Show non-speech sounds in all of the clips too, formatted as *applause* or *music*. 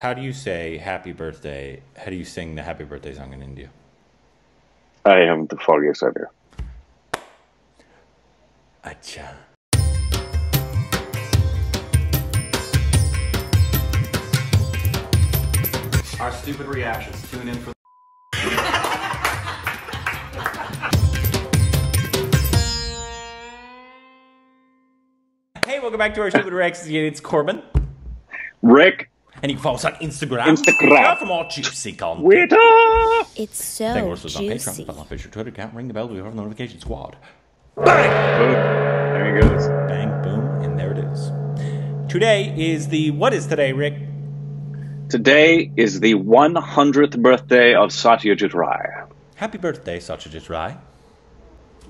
How do you say happy birthday? How do you sing the happy birthday song in India? I haven't the foggiest idea. Acha. Our stupid reactions. Tune in for. Hey, welcome back to our Stupid Rex. It's Korbin. Rick, And you can follow us on Instagram. Instagram. For more juicy content. waiter! It's so Thank you so also on Patreon. juicy. Follow our official Twitter account. Ring the bell to be part of the notification squad. Bang! Boom. There he goes. Bang, boom, and there it is. Today is the. What is today, Rick? Today is the 100th birthday of Satyajit Ray. Happy birthday, Satyajit Ray.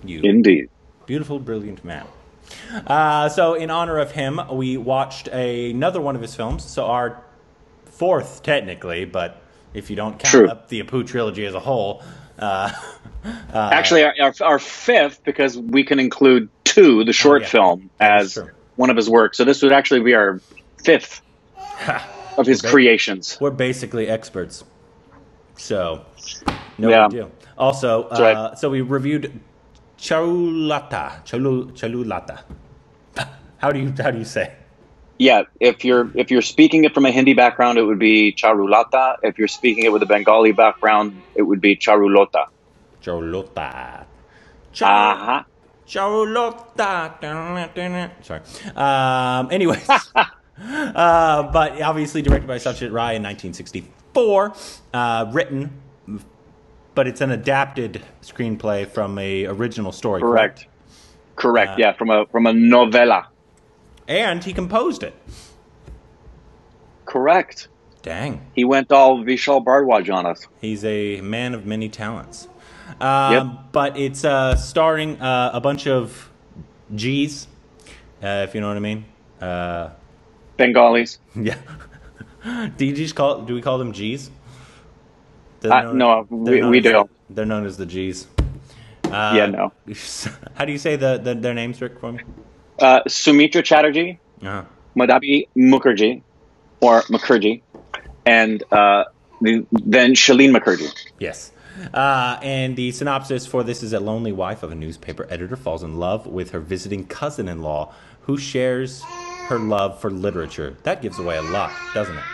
You Indeed. beautiful, brilliant man. Uh, so, in honor of him, we watched a, another one of his films. So, our fourth, technically, but if you don't count True. up the Apu trilogy as a whole, uh, *laughs* Actually, our, our, our fifth, because we can include two, the short Oh, yeah. film, as one of his works. So this would actually be our fifth of his Okay. creations. we're basically experts. So, no Yeah. big deal. Also, uh, right. so we reviewed Charulata. Chalu, Chalulata. *laughs* How do you how do you say? Yeah, if you're if you're speaking it from a Hindi background, it would be charulata. If you're speaking it with a Bengali background, it would be charulota. Charulota. Uh-huh. Charulota. Sorry. Um, anyways. *laughs* uh, but obviously directed by Satyajit Ray in 1964. Uh, written, but it's an adapted screenplay from a original story. Correct. Correct. Uh, yeah, from a from a novella. And he composed it. Correct. Dang. He went all Vishal Bhardwaj on us. He's a man of many talents. Um, Yep. But it's uh, starring uh, a bunch of G's, uh, if you know what I mean. Uh, Bengalis. *laughs* yeah. do just call? Do we call them G's? Uh, known- no, we- we don't. They're known as the G's. Uh, yeah, no. *laughs* How do you say the, the their names, Rick, for me? Uh, Soumitra Chatterjee, Uh-huh. Madhabi Mukherjee, or Mukherjee, and uh, then Shailen Mukherjee. Yes. Uh, and the synopsis for this is a lonely wife of a newspaper editor falls in love with her visiting cousin in law who shares her love for literature. That gives away a lot, doesn't it?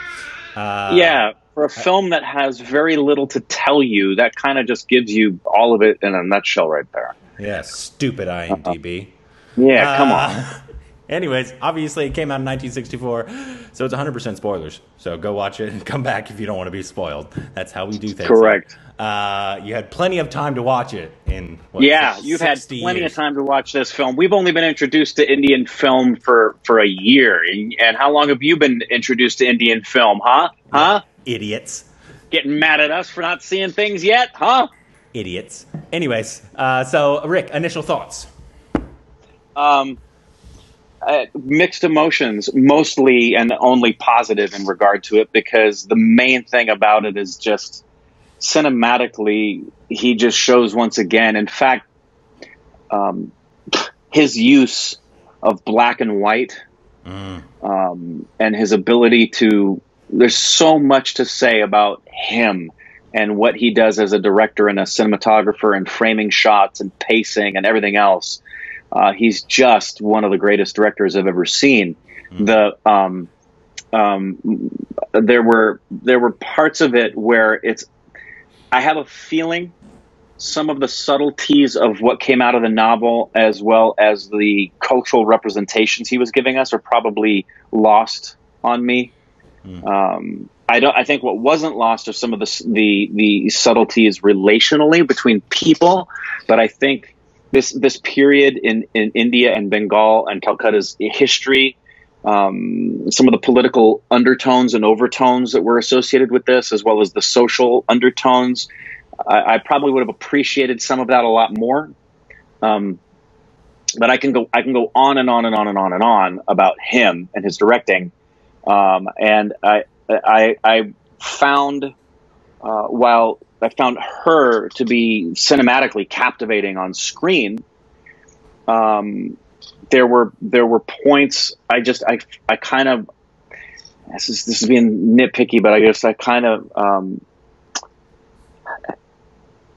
Uh, yeah, for a film that has very little to tell you, that kind of just gives you all of it in a nutshell right there. Yeah, stupid IMDb. Yeah, come Uh, on. *laughs* Anyways, obviously it came out in 1964, so it's 100% spoilers. So go watch it and *laughs* come back if you don't want to be spoiled. That's how we do things. Correct. Uh, you had plenty of time to watch it in what, Yeah, you've had plenty years. of time to watch this film. We've only been introduced to Indian film for, for a year. And, and how long have you been introduced to Indian film, huh? Huh? Idiots. Getting mad at us for not seeing things yet, huh? Idiots. Anyways, uh, so Rick, initial thoughts. Um, uh, mixed emotions, mostly and only positive in regard to it, because the main thing about it is just cinematically, he just shows once again. In fact, um, his use of black and white um, and his ability to. There's so much to say about him and what he does as a director and a cinematographer and framing shots and pacing and everything else. Uh, he's just one of the greatest directors I've ever seen. The um, um, there were there were parts of it where it's. I have a feeling some of the subtleties of what came out of the novel, as well as the cultural representations he was giving us, are probably lost on me. Um, I don't. I think what wasn't lost are some of the the the subtleties relationally between people, but I think this this period in in India and Bengal and Calcutta's history, um, some of the political undertones and overtones that were associated with this, as well as the social undertones, I, I probably would have appreciated some of that a lot more. Um, but I can go I can go on and on and on and on and on about him and his directing. Um, and I, I, I found, uh, while I found her to be cinematically captivating on screen, um, there were there were points I just I I kind of this is this is being nitpicky, but I guess I kind of um,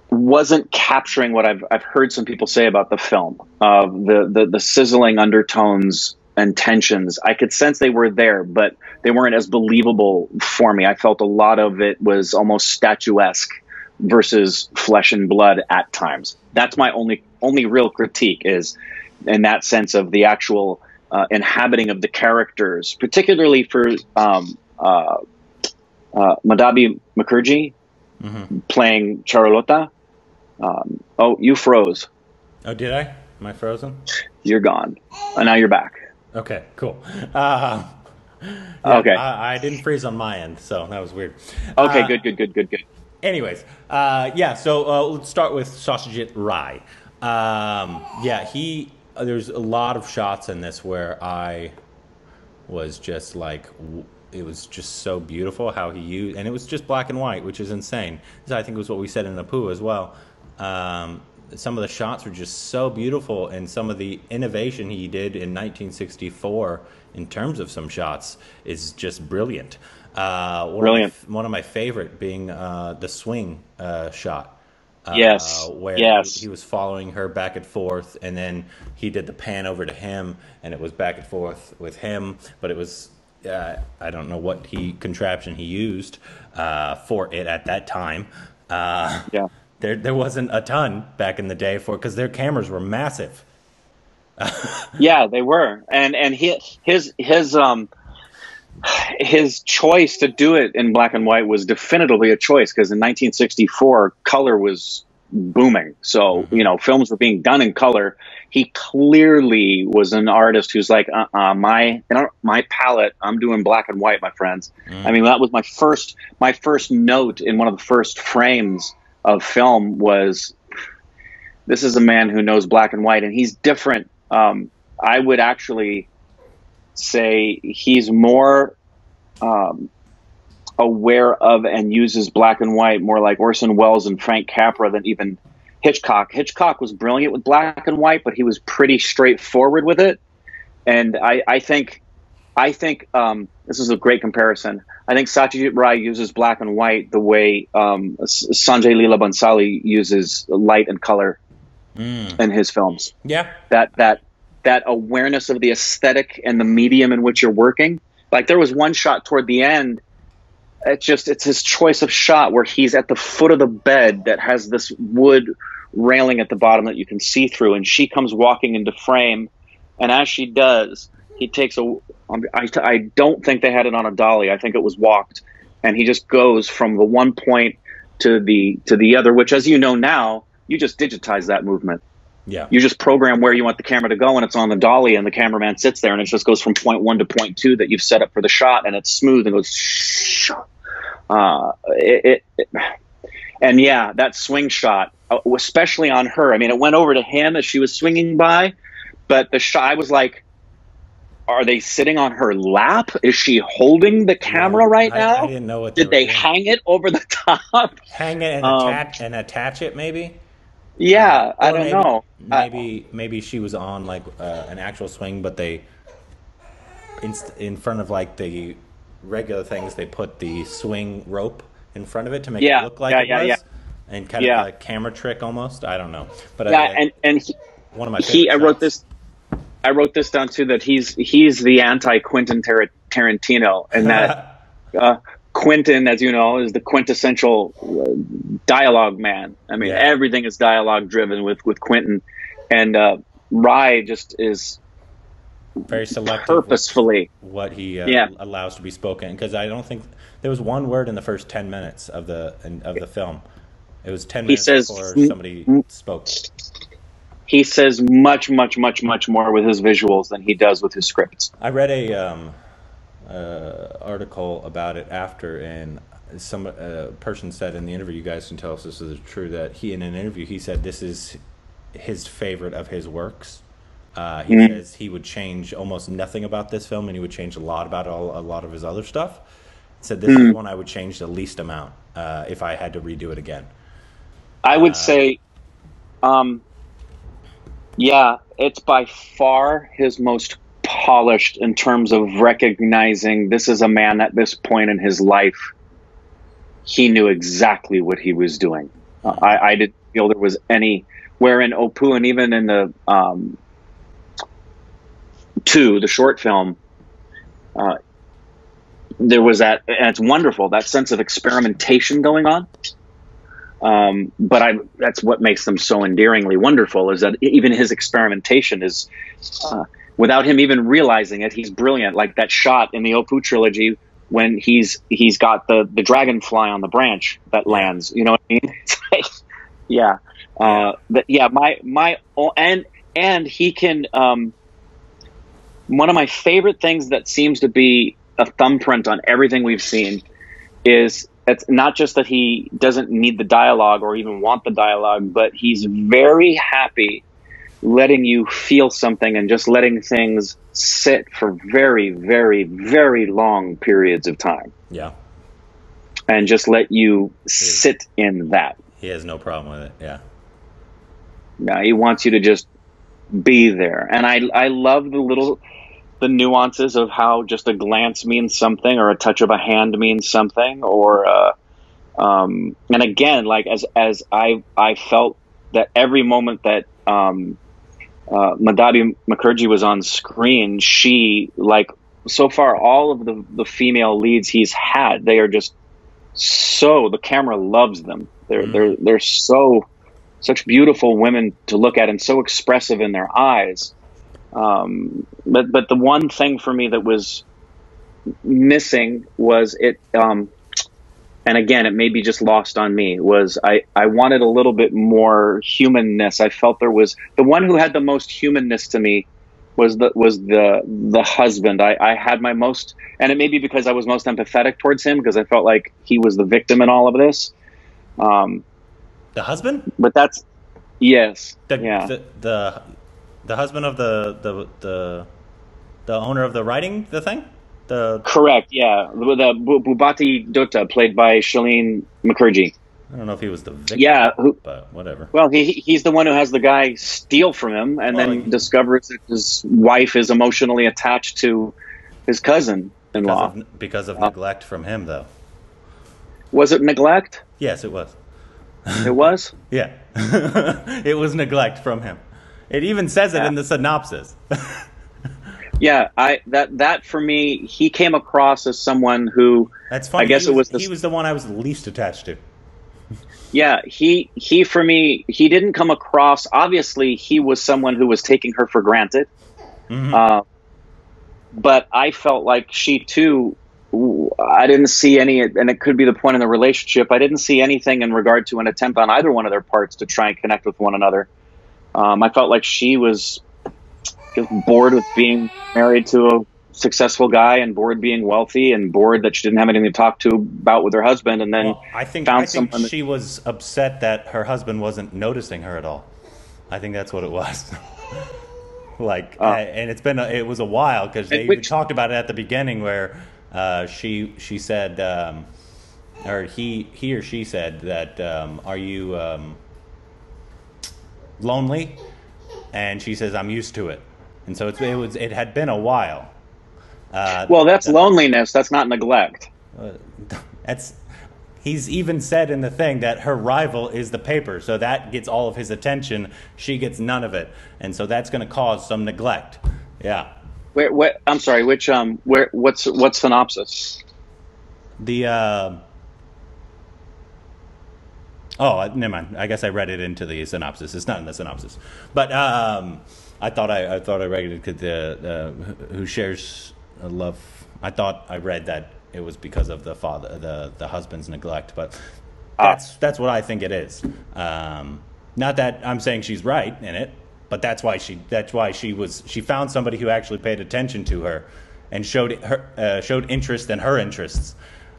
wasn't capturing what I've I've heard some people say about the film of the, the the sizzling undertones and tensions. I could sense they were there, but they weren't as believable for me. I felt a lot of it was almost statuesque versus flesh and blood at times. That's my only only real critique is in that sense of the actual uh, inhabiting of the characters, particularly for um, uh, uh, Madhabi Mukherjee Mm-hmm. playing Charlotta. Um, oh, you froze. Oh, did I? Am I frozen? You're gone. And now you're back. Okay, cool. Uh, Okay. I, I didn't freeze on my end, so that was weird. Okay, Uh, good, good, good, good, good. Anyways, uh, yeah. So uh, let's start with Satyajit Ray. Um, yeah, he. uh, There's a lot of shots in this where I was just like, it was just so beautiful how he used, and it was just black and white, which is insane. I think it was what we said in Apu as well. Um, some of the shots were just so beautiful, and some of the innovation he did in 1964 in terms of some shots is just brilliant. Uh, one Brilliant. Of my, one of my favorite being uh, the swing uh, shot. Uh, Yes, where yes. he was following her back and forth, and then he did the pan over to him, and it was back and forth with him. But it was uh, I don't know what he contraption he used uh, for it at that time. Uh, Yeah. There there wasn't a ton back in the day for because their cameras were massive. *laughs* Yeah, they were, and and he, his his um his choice to do it in black and white was definitively a choice because in 1964 color was booming. So you know films were being done in color. He clearly was an artist who's like, uh, uh my you know, my palette. I'm doing black and white, my friends. I mean, that was my first my first note in one of the first frames of film was this is a man who knows black and white, and he's different. Um, I would actually say he's more um, aware of and uses black and white more like Orson Welles and Frank Capra than even Hitchcock. Hitchcock was brilliant with black and white, but he was pretty straightforward with it. And I, I think, I think um, this is a great comparison. I think Satyajit Ray uses black and white the way um, Sanjay Leela Bhansali uses light and color in his films Yeah, that that that awareness of the aesthetic and the medium in which you're working. Like there was one shot toward the end. It's just it's his choice of shot where he's at the foot of the bed that has this wood railing at the bottom that you can see through, and she comes walking into frame, and as she does, he takes a. I, I don't think they had it on a dolly. I think it was walked, and he just goes from the one point to the to the other, which, as you know now, you just digitize that movement yeah, you just program where you want the camera to go and it's on the dolly and the cameraman sits there and it just goes from point one to point two that you've set up for the shot and it's smooth and goes shh. uh, it, it, it and yeah that swing shot uh, especially on her i mean it went over to him as she was swinging by but the shot i was like are they sitting on her lap is she holding the camera right I- now I didn't know what did were they doing. hang it over the *laughs* top hang it and Um, attach and attach it maybe. yeah i don't maybe, know I- Maybe maybe she was on like uh, an actual swing, but they in, in front of like the regular things, they put the swing rope in front of it to make Yeah, it look like yeah, it yeah, was, yeah. and kind of a camera trick almost. I don't know, but yeah uh, and and he, one of my he I wrote shots. this I wrote this down too that he's he's the anti Quentin Tar- Tarantino and that *laughs* uh, Quentin as you know is the quintessential uh, dialogue man. I mean Yeah. everything is dialogue driven with with Quentin and uh, Ray just is very selective purposefully what he uh, Yeah. allows to be spoken because I don't think there was one word in the first ten minutes of the of the film. It was ten minutes says, before "Mm, somebody spoke. He says much much much much more with his visuals than he does with his scripts. I read a um, uh, article about it after, and some uh, person said in the interview, you guys can tell us this is true, that he in an interview he said this is his favorite of his works. Uh, he Mhm. says he would change almost nothing about this film, and he would change a lot about all, a lot of his other stuff. Said this is one I would change the least amount uh, if I had to redo it again. I would Uh, say, um, yeah, it's by far his most polished in terms of recognizing this is a man at this point in his life. He knew exactly what he was doing. Uh, I, I didn't feel there was any where in Opu and even in the um, two, the short film, uh, there was that, and it's wonderful that sense of experimentation going on. Um, but I, that's what makes them so endearingly wonderful is that even his experimentation is, uh, without him even realizing it, he's brilliant. Like that shot in the Opu trilogy when he's he's got the the dragonfly on the branch that lands. You know what I mean? *laughs* Yeah, uh, but yeah, my my and and he can. Um, one of my favorite things that seems to be a thumbprint on everything we've seen is it's not just that he doesn't need the dialogue or even want the dialogue, but he's very happy letting you feel something and just letting things sit for very, very, very long periods of time. Yeah. And just let you sit in that. He has no problem with it. Yeah. Yeah, he wants you to just be there. And I I love the little the nuances of how just a glance means something or a touch of a hand means something or uh, um, and again like as as I I felt that every moment that um, uh, Madhabi Mukherjee was on screen she like so far all of the the female leads he's had they are just so the camera loves them they're mm-hmm. they're they're so such beautiful women to look at and so expressive in their eyes um, but but the one thing for me that was missing was it. Um, and again, it may be just lost on me. Was I I wanted a little bit more humanness. I felt there was the one who had the most humanness to me was the was the the husband. I, I had my most, and it may be because I was most empathetic towards him because I felt like he was the victim in all of this. Um, the husband, but that's yes, the, yeah. The, the the husband of the the the the owner of the writing the thing. The correct, yeah, the, the Bhupati Dutta, played by Shailen Mukherjee. I don't know if he was the victim, yeah, who, but whatever. Well, he he's the one who has the guy steal from him, and well, then like, discovers that his wife is emotionally attached to his cousin-in-law because of, because of uh, neglect from him, though. Was it neglect? Yes, it was. It was. *laughs* yeah, *laughs* it was neglect from him. It even says it in the synopsis. *laughs* yeah, I that that for me, he came across as someone who. That's funny. I guess was, it was the, he was the one I was least attached to. *laughs* yeah, he he for me, he didn't come across. Obviously, he was someone who was taking her for granted. Mm-hmm. Uh, but I felt like she too. I didn't see any, and it could be the point in the relationship. I didn't see anything in regard to an attempt on either one of their parts to try and connect with one another. Um, I felt like she was bored with being married to a successful guy and bored being wealthy and bored that she didn't have anything to talk to about with her husband and then well, I think I think she that, was upset that her husband wasn't noticing her at all. I think that's what it was. *laughs* like uh, and it's been a, it was a while because they which, talked about it at the beginning where uh, she she said um, or he he or she said that um, are you um, lonely, and she says, "I'm used to it." And so it was it had been a while. Uh, well, that's loneliness. That's not neglect. Uh, *laughs* that's he's even said in the thing that her rival is the paper, so that gets all of his attention. She gets none of it, and so that's going to cause some neglect. Yeah. Where, what? I'm sorry. Which um? Where? What's what's synopsis? The uh, Oh, never mind. I guess I read it into the synopsis. It's not in the synopsis, but um, I thought I, I thought I read it because the uh, who shares love. I thought I read that it was because of the father, the the husband's neglect, but that's that's what I think it is. Um, not that I'm saying she's right in it, but that's why she that's why she was she found somebody who actually paid attention to her and showed her uh, showed interest in her interests,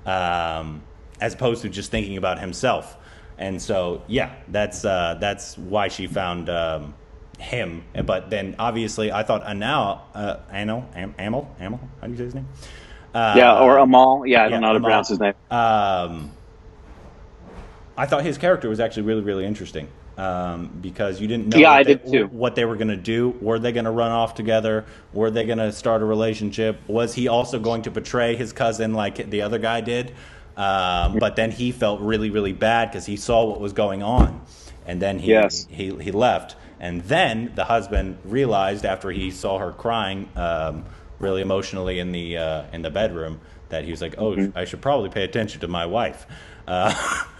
um, as opposed to just thinking about himself. And so, yeah, that's uh, that's why she found um, him. But then, obviously, I thought Anal, uh, Anal, Am, Amal, Amal, how do you say his name? Uh, yeah, or Amal. Yeah, I don't know how to pronounce his name. Um, I thought his character was actually really, really interesting. um, because you didn't know Yeah, what I they, did too. what they were going to do. Were they going to run off together? Were they going to start a relationship? Was he also going to betray his cousin like the other guy did? Um, but then he felt really, really bad because he saw what was going on, and then he Yes. he he left. And then the husband realized after he saw her crying um, really emotionally in the uh, in the bedroom that he was like, "Oh, Mm-hmm. I should probably pay attention to my wife." Uh,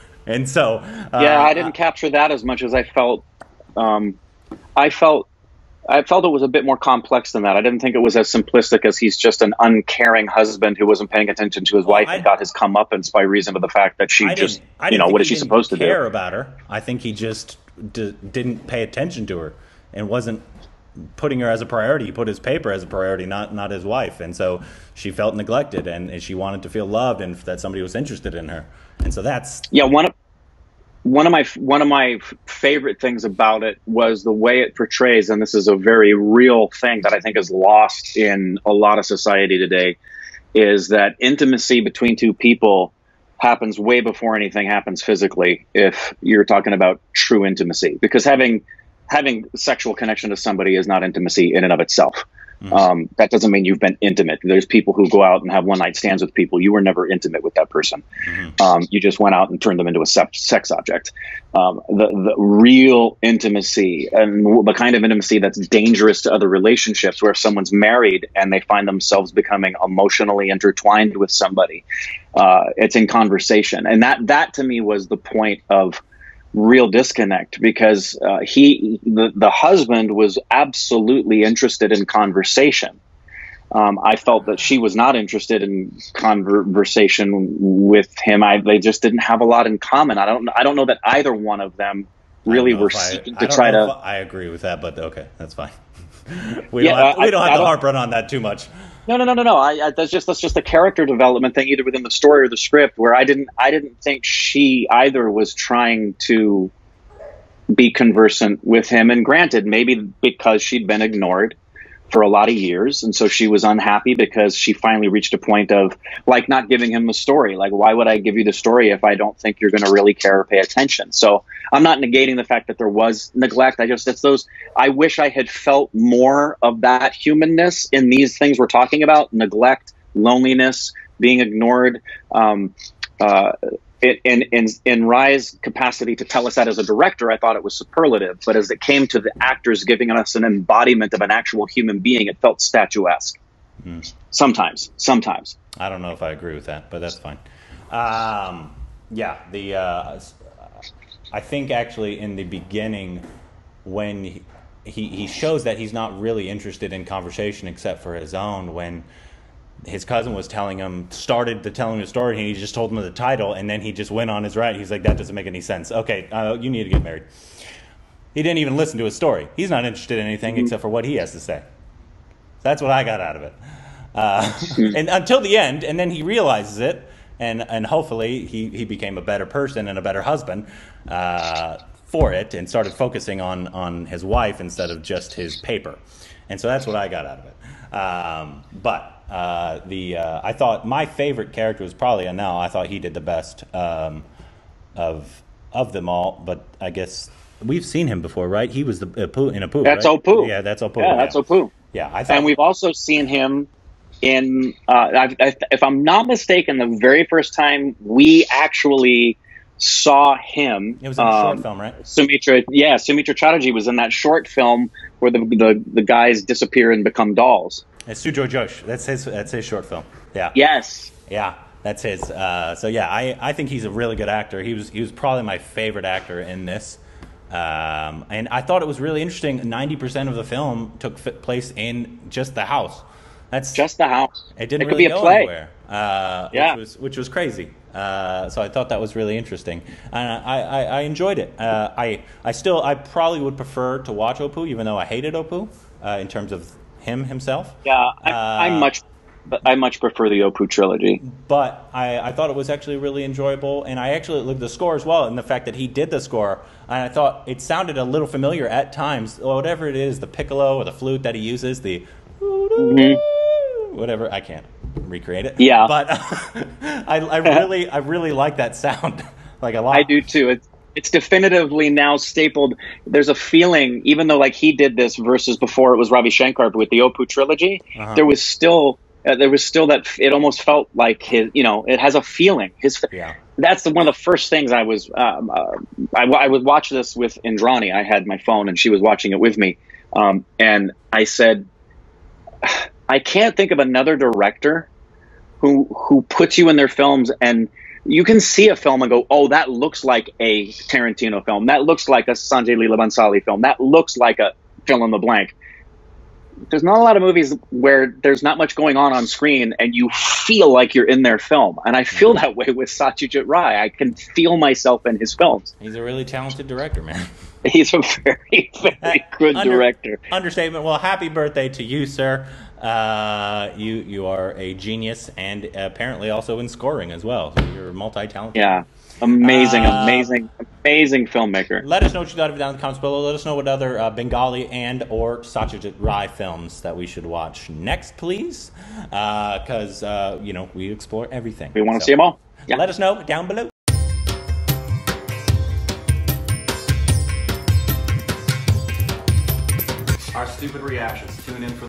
*laughs* and so, uh, yeah, I didn't capture that as much as I felt. Um, I felt. I felt it was a bit more complex than that. I didn't think it was as simplistic as he's just an uncaring husband who wasn't paying attention to his wife I- and got his comeuppance by reason of the fact that she I just, you know, what is she supposed to care do? about her. I think he just d- didn't pay attention to her and wasn't putting her as a priority. He put his paper as a priority, not not his wife. And so she felt neglected, and, and she wanted to feel loved, and that somebody was interested in her. And so that's Yeah, one of one of my one of my favorite things about it was the way it portrays, and this is a very real thing that I think is lost in a lot of society today, is that intimacy between two people happens way before anything happens physically. If you're talking about true intimacy, because having having sexual connection to somebody is not intimacy in and of itself. Um, that doesn't mean you've been intimate. There's people who go out and have one night stands with people. You were never intimate with that person. Um, you just went out and turned them into a sex object. Um, the the real intimacy and the kind of intimacy that's dangerous to other relationships, where if someone's married and they find themselves becoming emotionally intertwined with somebody, uh, it's in conversation, and that that to me was the point of real disconnect because uh, he the, the husband was absolutely interested in conversation um, I felt that she was not interested in conversation with him. I, they just didn't have a lot in common. I don't. I don't know that either one of them really I were seeking I to don't try to. I agree with that, but okay, that's fine. *laughs* we Yeah, don't have, I- we don't have I to harp on that too much. No, no, no, no, no. I, I, that's just that's just a character development thing, either within the story or the script, where I didn't I didn't think she either was trying to be conversant with him. And granted, maybe because she'd been ignored for a lot of years, and so she was unhappy because she finally reached a point of like not giving him the story. Like, why would I give you the story if I don't think you're going to really care or pay attention? So I'm not negating the fact that there was neglect. I just it's those. I wish I had felt more of that humanness in these things we're talking about: neglect, loneliness, being ignored. Um, uh, it, in in in Ray's capacity to tell us that as a director, I thought it was superlative. But as it came to the actors giving us an embodiment of an actual human being, it felt statuesque. Sometimes, sometimes. I don't know if I agree with that, but that's fine. Um, yeah, the uh, I think actually in the beginning when he, he he shows that he's not really interested in conversation except for his own when his cousin was telling him started to tell him the story and he just told him the title and then he just went on his right he's like that doesn't make any sense. Okay uh, you need to get married. He didn't even listen to his story. He's not interested in anything except for what he has to say. That's what i got out of it. Uh, *laughs* *laughs* and until the end and then he realizes it and and hopefully he he became a better person and a better husband uh, for it and started focusing on on his wife instead of just his paper. And so that's what i got out of it. Um, but uh, the uh, I thought my favorite character was probably Anel. I thought he did the best um, of of them all. But I guess we've seen him before, right? He was the Apu in Apu. That's right? Opu. Yeah, that's Apu. Yeah, that's Opu. Yeah, I thought. And we've also seen him in, uh, I, I, if I'm not mistaken, the very first time we actually saw him. it was in a um, short film, right? Soumitra, yeah, Soumitra Chatterjee was in that short film where the, the the guys disappear and become dolls. It's Sujo Josh. That's his. That's his short film. Yeah. Yes, Yeah, that's his. Uh, so yeah, I, I think he's a really good actor. He was he was probably my favorite actor in this, um, and I thought it was really interesting. Ninety percent of the film took fi- place in just the house. That's just the house. it didn't it could really be a go play. anywhere. Uh, Yeah. which was which was crazy. Uh, so I thought that was really interesting, and I, I, I enjoyed it. Uh, I I still I probably would prefer to watch Opu, even though I hated Opu uh, in terms of him himself. Yeah, I, I Uh, much, I much prefer the Opu trilogy. but I, I thought it was actually really enjoyable, and I actually looked at the score as well, and the fact that he did the score, and I thought it sounded a little familiar at times. Whatever it is, the piccolo or the flute that he uses, the whatever I can't recreate it. Yeah. but *laughs* I, I really I really like that sound, *laughs* like a lot. I do too. It's it's definitively now stapled. There's a feeling, even though like he did this versus before it was Ravi Shankar with the Opu trilogy, Uh-huh. there was still uh, there was still that it almost felt like his you know it has a feeling his Yeah. that's the, one of the first things I was um, uh, I, I would watch this with Indrani. I had my phone and she was watching it with me, um, and I said, *sighs* I can't think of another director who who puts you in their films and you can see a film and go, oh, that looks like a Tarantino film. That looks like a Sanjay Leela Bhansali film. That looks like a fill in the blank. There's not a lot of movies where there's not much going on on screen and you feel like you're in their film. And I feel that way with Satyajit Ray. I can feel myself in his films. He's a really talented director, man. *laughs* *laughs* He's a very, *laughs* very good Under- director. Understatement. Well, happy birthday to you, sir. Uh, you you are a genius, and apparently also in scoring as well. So you're multi-talented. Yeah. Amazing, Uh, amazing, amazing filmmaker. Let us know what you thought of it down in the comments below. Let us know what other uh, Bengali and or Satyajit Ray films that we should watch next, please, because uh, you know we explore everything. We want to So see them all. Yeah. Let us know down below. Stupid reactions. Tune in for